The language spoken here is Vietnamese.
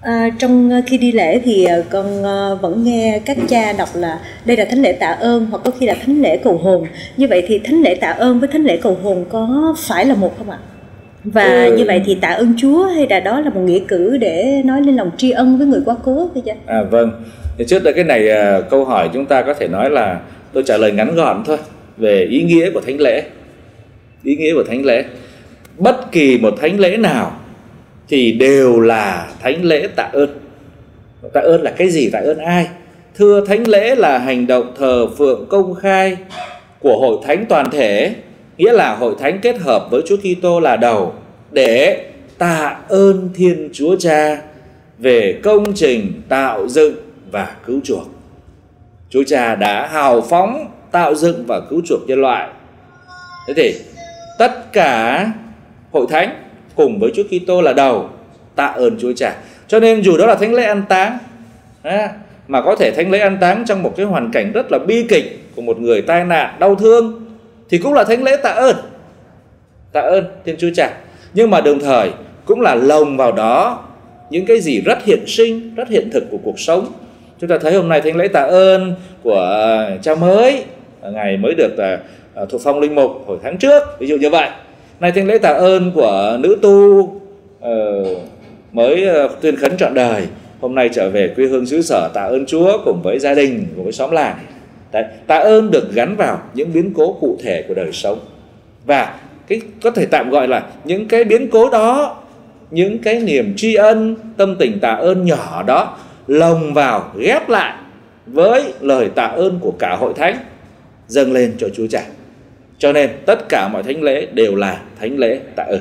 À, trong khi đi lễ thì con vẫn nghe các cha đọc là đây là thánh lễ tạ ơn hoặc có khi là thánh lễ cầu hồn. Như vậy thì thánh lễ tạ ơn với thánh lễ cầu hồn có phải là một không ạ? Và ừ. như vậy thì tạ ơn Chúa hay là đó là một nghĩa cử để nói lên lòng tri ân với người quá cố thưa cha? À vâng. Thì trước đây cái này câu hỏi chúng ta có thể nói là tôi trả lời ngắn gọn thôi về ý nghĩa của thánh lễ. Ý nghĩa của thánh lễ. Bất kỳ một thánh lễ nào thì đều là thánh lễ tạ ơn tạ ơn là cái gì tạ ơn ai thưa thánh lễ là hành động thờ phượng công khai của hội thánh toàn thể, nghĩa là hội thánh kết hợp với Chúa Kitô là đầu, để tạ ơn Thiên Chúa Cha về công trình, tạo dựng và cứu chuộc. Chúa Cha đã hào phóng, tạo dựng và cứu chuộc nhân loại. Thế thì tất cả hội thánh cùng với Chúa Kitô là đầu, tạ ơn Chúa Cha. Cho nên dù đó là thánh lễ an táng mà có thể thánh lễ an táng trong một cái hoàn cảnh rất là bi kịch của một người tai nạn, đau thương, thì cũng là thánh lễ tạ ơn tạ ơn Thiên Chúa Cha. Nhưng mà đồng thời cũng là lồng vào đó những cái gì rất hiện sinh, rất hiện thực của cuộc sống. Chúng ta thấy hôm nay thánh lễ tạ ơn của à, cha mới, ngày mới được à, à, thuộc phong linh mục hồi tháng trước, ví dụ như vậy nay thánh lễ tạ ơn của nữ tu uh, mới uh, tuyên khấn trọn đời hôm nay trở về quê hương xứ sở tạ ơn Chúa cùng với gia đình cùng với xóm làng. Đấy, tạ ơn được gắn vào những biến cố cụ thể của đời sống. Và cái có thể tạm gọi là những cái biến cố đó những cái niềm tri ân tâm tình tạ ơn nhỏ đó lồng vào ghép lại với lời tạ ơn của cả hội thánh dâng lên cho Chúa trời cho nên tất cả mọi thánh lễ đều là thánh lễ tạ ơn.